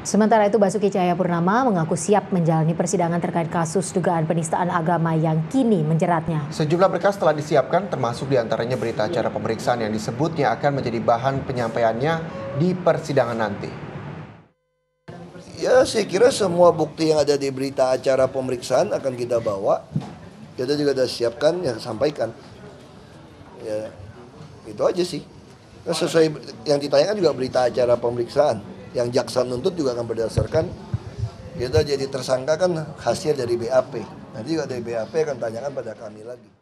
Sementara itu Basuki Cahayapurnama mengaku siap menjalani persidangan terkait kasus dugaan penistaan agama yang kini menjeratnya. Sejumlah berkas telah disiapkan termasuk di antaranya berita acara pemeriksaan yang disebutnya akan menjadi bahan penyampaiannya di persidangan nanti. Ya saya kira semua bukti yang ada di berita acara pemeriksaan akan kita bawa. Kita juga sudah siapkan yang sampaikan. Ya itu aja sih. Nah, sesuai yang ditanyakan juga berita acara pemeriksaan yang jaksa nuntut juga akan berdasarkan kita jadi tersangka kan hasil dari BAP. Nanti juga dari BAP akan tanyakan pada kami lagi.